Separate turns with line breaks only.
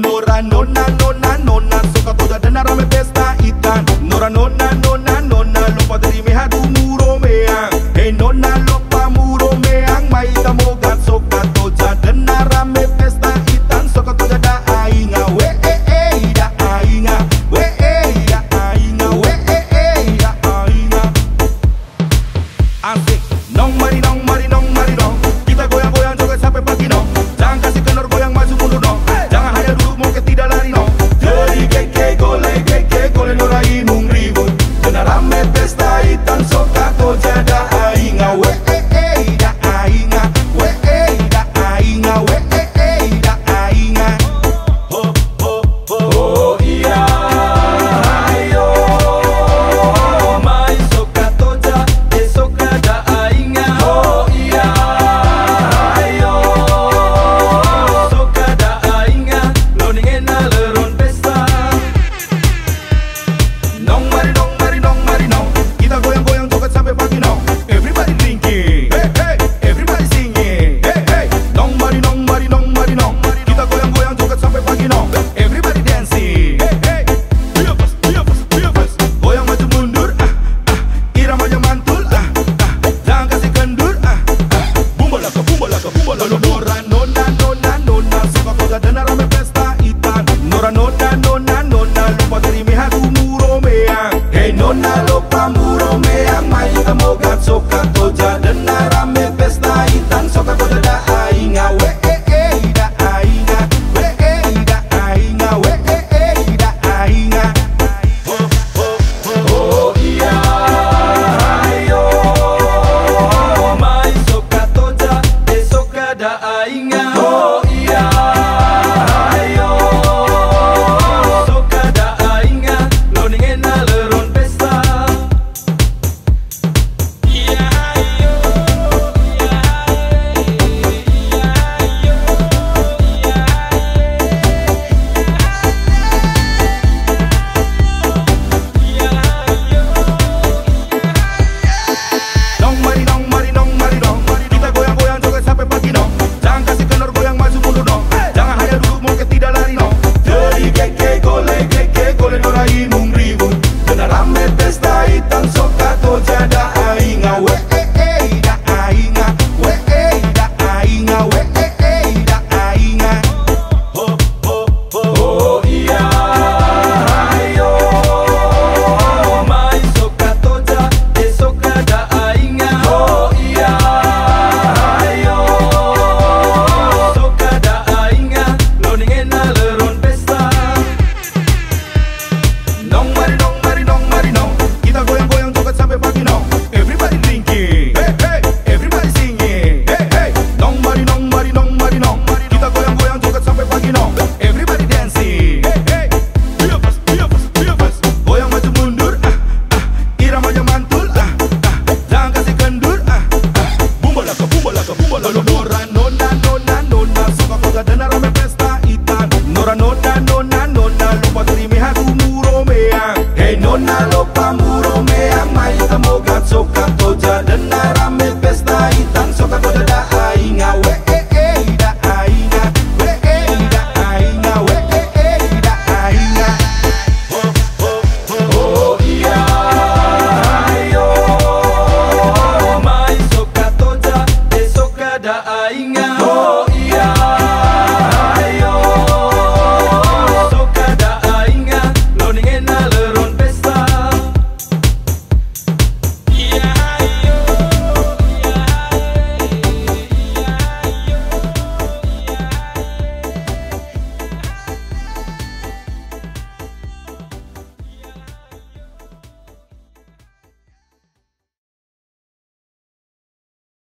Nora nona nona nona Soka toda denara me pesta itan Nora nona nona